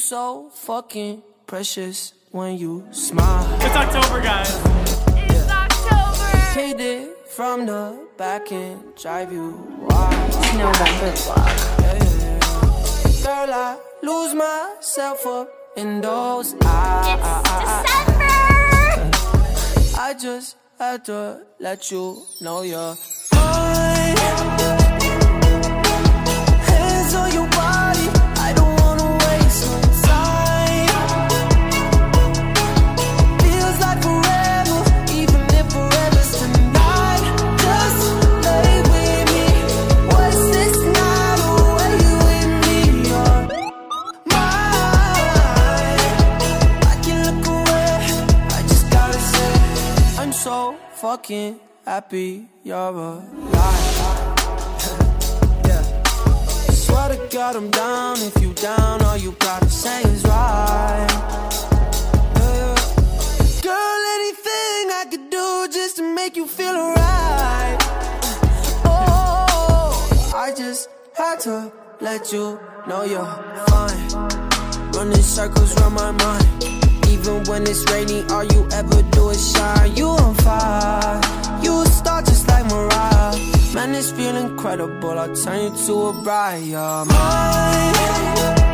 so fucking precious when you smile. It's October, guys. It's October. Hit it from the back and drive you wild. It's November vlog. Girl, I lose myself up in those eyes. It's December. I just had to let you know you're mine. I'm so fucking happy you're alive. yeah. Swear to God I'm down. If you down, all you gotta say is right. Yeah. Girl, anything I could do just to make you feel alright. Oh, I just had to let you know you're fine. Running circles around my mind. Even when it's rainy, all you ever do is shine. This feel incredible. I'll turn you to a bride. Mine.